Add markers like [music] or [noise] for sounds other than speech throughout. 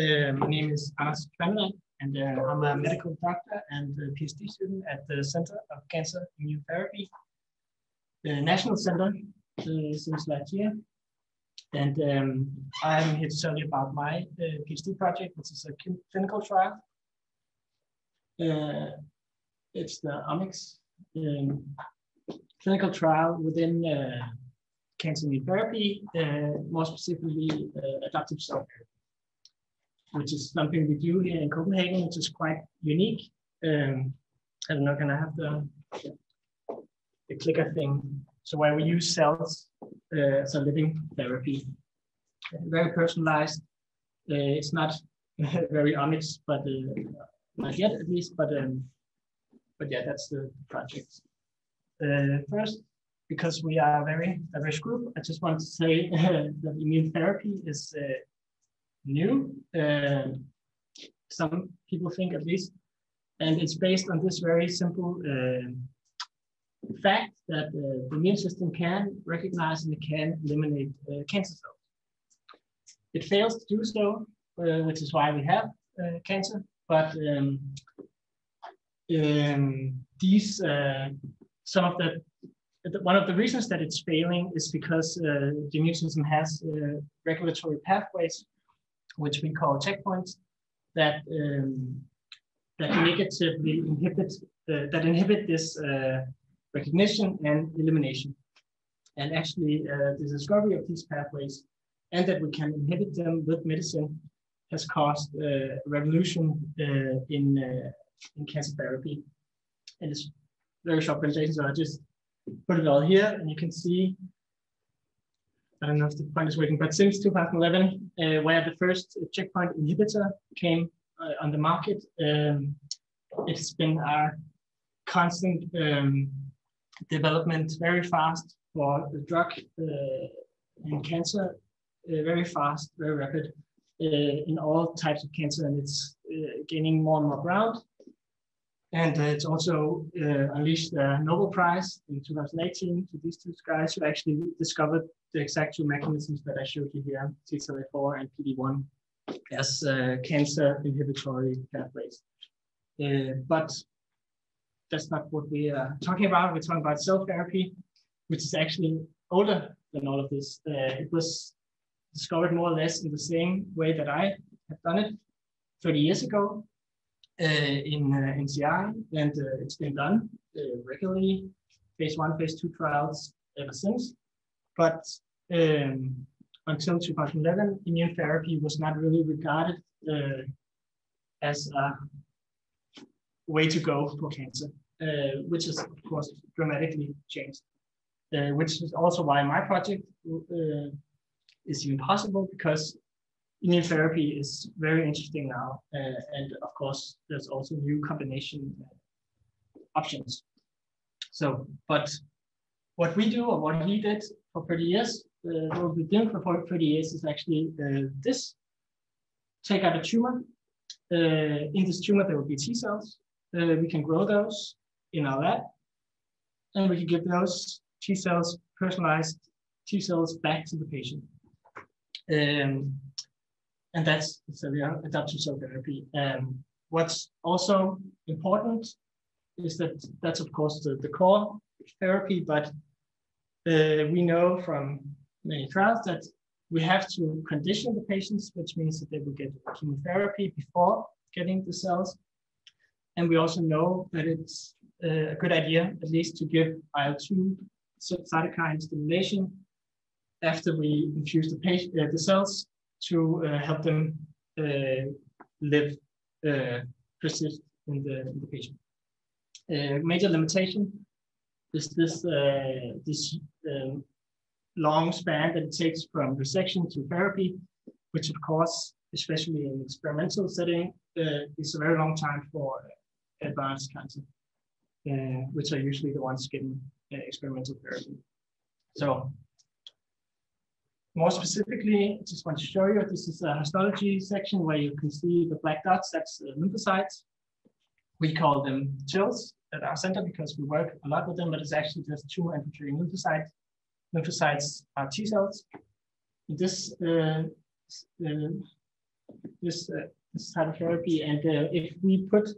Uh, my name is Anders Kverneland, and uh, I'm a medical doctor and a PhD student at the Center of Cancer Immunotherapy, the National Center uh, since last year. And um, I'm here to tell you about my uh, PhD project, which is a clinical trial. Uh, it's the OMICS um, clinical trial within uh, cancer immunotherapy, more specifically adaptive cell therapy which is something we do here in Copenhagen, which is quite unique. Um, I don't know, can I have the, the clicker thing? So where we use cells uh, as a living therapy, very personalized. Uh, it's not [laughs] very honest, but uh, not yet at least. But um, but yeah, that's the project. Uh, first, because we are a very diverse group, I just want to say [laughs] that immune therapy is uh, new. Uh, some people think at least. And it's based on this very simple uh, fact that uh, the immune system can recognize and can eliminate uh, cancer cells. It fails to do so, uh, which is why we have uh, cancer. But um, um, these, some of the one of the reasons that it's failing is because uh, the immune system has uh, regulatory pathways which we call checkpoints, that um, that negatively inhibit uh, that inhibit this uh, recognition and elimination. And actually, uh, the discovery of these pathways and that we can inhibit them with medicine has caused a revolution uh, in uh, in cancer therapy. And it's very short presentation, so I just put it all here, and you can see I don't know if the point is working, but since 2011, uh, where the first checkpoint inhibitor came uh, on the market, um, it's been a constant um, development, very fast for the drug uh, in cancer, uh, very fast, very rapid uh, in all types of cancer, and it's uh, gaining more and more ground. And uh, it's also uh, unleashed a Nobel Prize in 2018 to these two guys who actually discovered the exact two mechanisms that I showed you here, CTLA4 and PD1, as uh, cancer inhibitory pathways. Uh, but that's not what we are talking about. We're talking about cell therapy, which is actually older than all of this. Uh, it was discovered more or less in the same way that I have done it 30 years ago in uh, NCI, and uh, it's been done regularly, phase one, phase two trials ever since. But um, until 2011, immune therapy was not really regarded uh, as a way to go for cancer, uh, which is of course dramatically changed. Uh, which is also why my project is even possible because immune therapy is very interesting now. Uh, and of course, there's also new combination options. So, but what we do or what he did for 30 years, uh, what we did for 30 years is actually uh, this. Take out a tumor. Uh, in this tumor, there will be T cells. Uh, we can grow those in our lab. And we can give those T cells, personalized T cells back to the patient. Um, and that's are adaptive cell therapy. Um, what's also important is that that's of course the, the core therapy, but uh, we know from many trials that we have to condition the patients, which means that they will get chemotherapy before getting the cells. And we also know that it's uh, a good idea, at least, to give IL-2 cytokine stimulation after we infuse the patient, uh, the cells to uh, help them uh, live, uh, persist in the, in the patient. major limitation is this, this um, long span that it takes from resection to therapy, which of course, especially in experimental setting, uh, is a very long time for advanced cancer, uh, which are usually the ones getting uh, experimental therapy. So more specifically, I just want to show you, this is a histology section where you can see the black dots, that's uh, lymphocytes. We call them TILs at our center because we work a lot with them, but it's actually just tumor infiltrating lymphocytes. Lymphocytes are T cells. This uh, uh, this, uh, this type of therapy. And if we put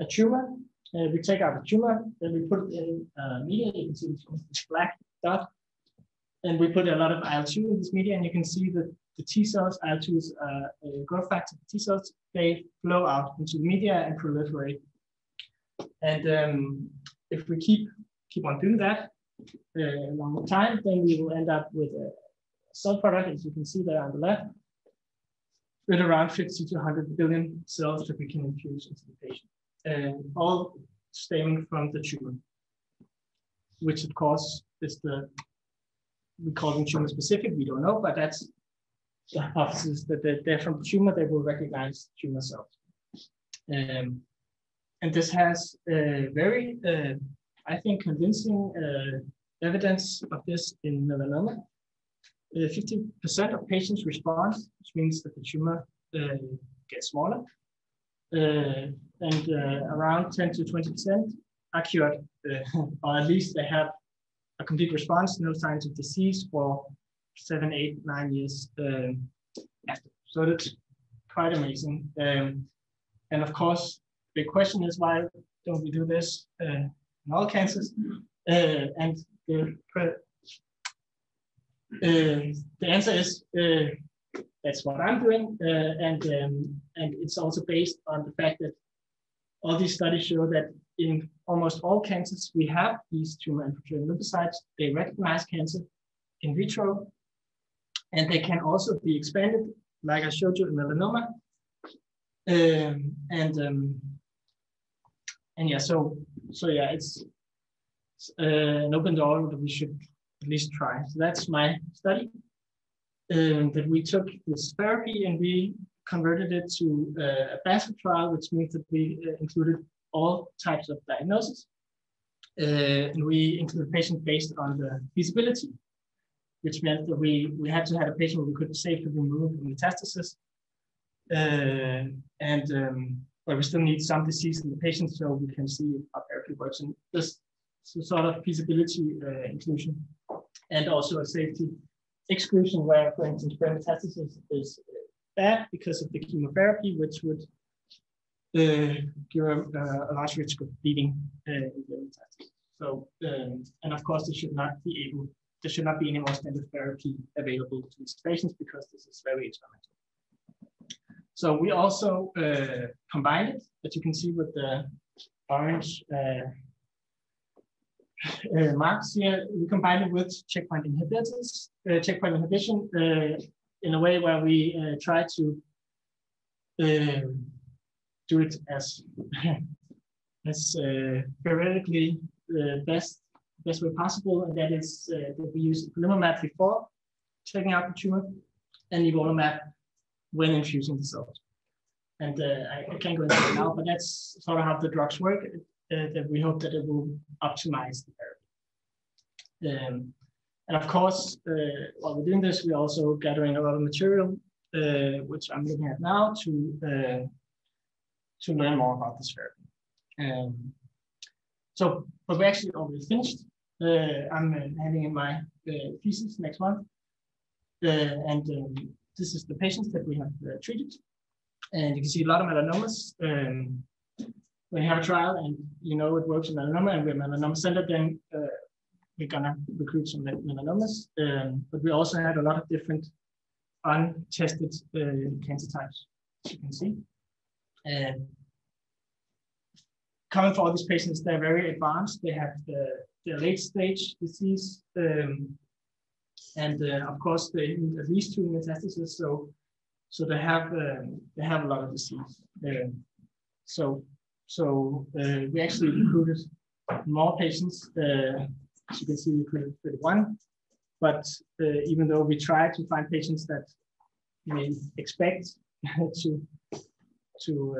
a tumor, uh, we take out the tumor, then we put it in uh, media. You can see this black dot, and we put a lot of IL-2 in this media, and you can see that the T cells, IL-2 is uh, a growth factor T cells, they flow out into the media and proliferate. And um, if we keep keep on doing that uh, a long time, then we will end up with a cell product, as you can see there on the left, with around 50 to 100 billion cells that we can infuse into the patient, and all stemming from the tumor, which of course is the we call them tumor specific. We don't know, but that's the hypothesis that they're from the tumor. They will recognize tumor cells. Um, and this has a very, uh, I think, convincing uh, evidence of this in melanoma. 50% uh, of patients respond, which means that the tumor uh, gets smaller. Uh, and around 10 to 20% are cured, or at least they have a complete response, no signs of disease for seven, eight, nine years after. So that's quite amazing. Um, and of course, big question is why don't we do this uh, in all cancers? Uh, and the, uh, the answer is uh, that's what I'm doing, uh, and um, and it's also based on the fact that all these studies show that in almost all cancers we have these tumor-infiltrating lymphocytes. They recognize cancer in vitro, and they can also be expanded, like I showed you in melanoma. Um, and um, and yeah, so so yeah, it's, it's uh, an open door that we should at least try. So that's my study. Um, that we took this therapy and we converted it to uh, a basket trial, which means that we uh, included all types of diagnosis. Uh, and we included patients based on the feasibility, which meant that we, we had to have a patient where we could safely remove metastasis. Uh, and um, but we still need some disease in the patient so we can see if our therapy works. And this sort of feasibility uh, inclusion and also a safety exclusion where, for instance, brain metastasis is bad because of the chemotherapy, which would uh, give a, a, large risk of bleeding. So, um, and of course, there should not be able, there should not be any more standard therapy available to these patients because this is very experimental. So we also uh, combined it, as you can see with the orange uh, [laughs] uh, marks here. We combined it with checkpoint inhibitors, uh, checkpoint inhibition uh, in a way where we uh, try to um, do it as [laughs] as theoretically the best best way possible, and that is that we use ipilimumab before checking out the tumor and nivolumab when infusing the cells. And uh, I, I, can't go into it now, but that's sort of how the drugs work, uh, that we hope that it will optimize the therapy. Um, and of course, uh, while we're doing this, we're also gathering a lot of material, uh, which I'm looking at now to, uh, to learn more about this therapy. Um, so, but we actually already finished. Uh, I'm handing in my thesis next month. and um, this is the patients that we have uh, treated. And you can see a lot of melanomas. Um, we have a trial and you know it works in melanoma and we're melanoma center, then uh, we're gonna recruit some melanomas. Um, but we also had a lot of different untested uh, cancer types, as you can see. And common for all these patients, they're very advanced. They have the, the late stage disease. Um, and uh, of course they need at least two metastases. So so they have uh, they have a lot of disease. Uh, so so uh, we actually recruited more patients. Uh, as you can see, we recruited 31. But uh, even though we try to find patients that we expect [laughs] to to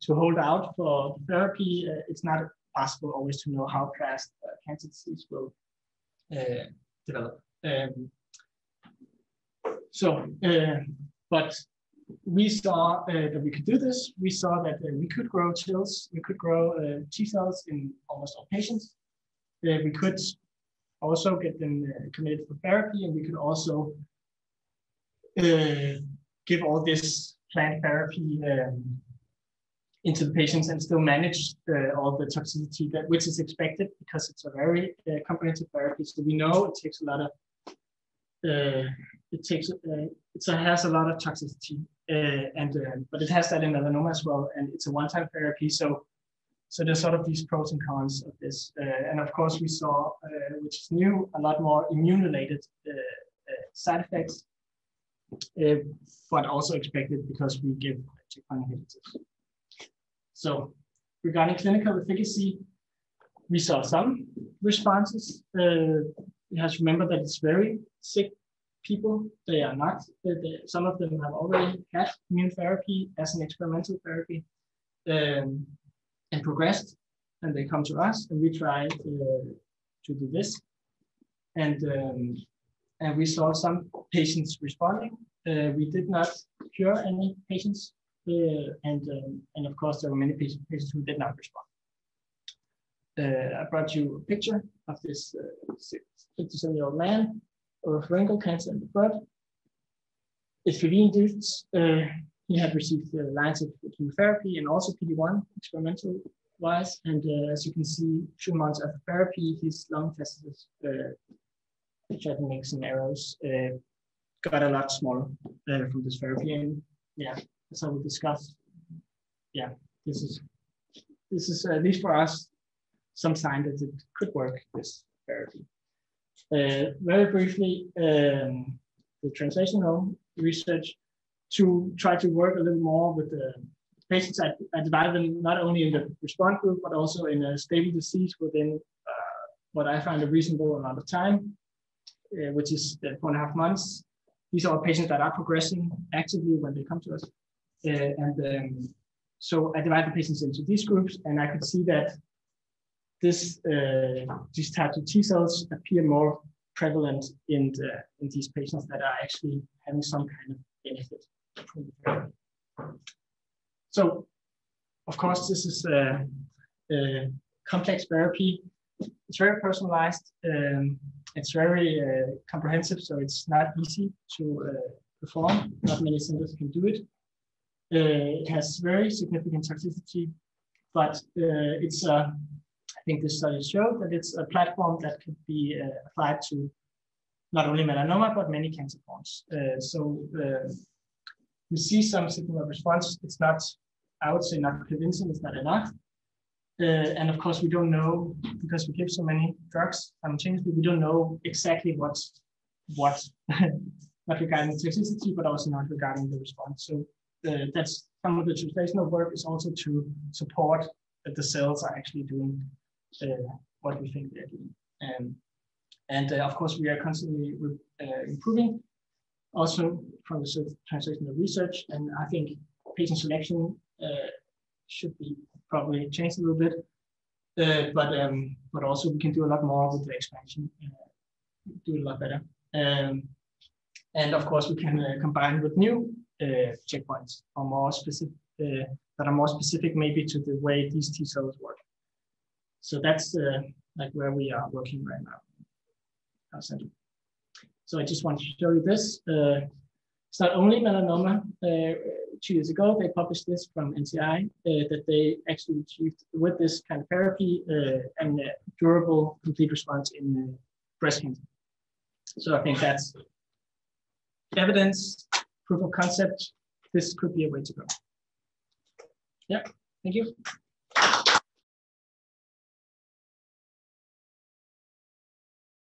to hold out for therapy, it's not possible always to know how fast cancer disease will uh, develop. Um, so, uh, but we saw uh, that we could do this. We saw that uh, we could grow TILs, we could grow uh, T cells in almost all patients. Uh, we could also get them uh, committed for therapy, and we could also give all this plant therapy um, into the patients and still manage the, all the toxicity that which is expected because it's a very uh, comprehensive therapy. So we know it takes a lot of uh, it takes uh, it has a lot of toxicity uh, and uh, but it has that in melanoma as well and it's a one-time therapy so so there's sort of these pros and cons of this uh, and of course we saw which is new a lot more immune related side effects but also expected because we give checkpoint inhibitors so regarding clinical efficacy, we saw some responses. Uh, you have to remember that it's very sick people. They are not, they, some of them have already had immune therapy as an experimental therapy um, and progressed. And they come to us and we try uh, to do this. And, um, and we saw some patients responding. Uh, we did not cure any patients uh, and, um, and of course, there were many patients who did not respond. Uh, I brought you a picture of this 57-year-old uh, man with pharyngeal cancer in the butt. HPV induced. he had received lines of chemotherapy and also PD-1 experimental wise. And uh, as you can see, two months after therapy, his lung testes, uh, I can make some arrows, uh, got a lot smaller from this therapy. And yeah, as I will discuss, yeah, this is this is at least for us some sign that it could work this therapy. Uh, very briefly, um, the translational research to try to work a little more with the patients. I, I divided them not only in the response group, but also in a stable disease within uh, what I find a reasonable amount of time, uh, which is four and a half months. These are patients that are progressing actively when they come to us. Uh, and um, so I divide the patients into these groups, and I could see that this uh, these types of T cells appear more prevalent in the, in these patients that are actually having some kind of benefit from the therapy. So, of course, this is a, a complex therapy. It's very personalized. Um, it's very uh, comprehensive, so it's not easy to uh, perform. Not many centers can do it. Uh, it has very significant toxicity, but uh, it's uh, I think this study showed that it's a platform that could be applied to not only melanoma, but many cancer forms. so we see some signal response. It's not, I would say not convincing, it's not enough. Uh, and of course, we don't know because we give so many drugs simultaneously. We don't know exactly what's what, [laughs] not regarding toxicity, but also not regarding the response. So uh, that's some of the translational work is also to support that the cells are actually doing uh, what we think they're doing. Um, and uh, of course, we are constantly uh, improving also from the translational research. And I think patient selection uh, should be probably changed a little bit. Uh, but um, but also we can do a lot more with the expansion, do it a lot better. Um, and of course, we can combine with new uh, checkpoints are more specific uh, that are more specific maybe to the way these T cells work. So that's uh, like where we are working right now. So I just want to show you this. Uh, it's not only melanoma. Uh, two years ago, they published this from NCI uh, that they actually achieved with this kind of therapy and durable complete response in breast cancer. So I think that's evidence proof of concept, this could be a way to go. Yeah, thank you.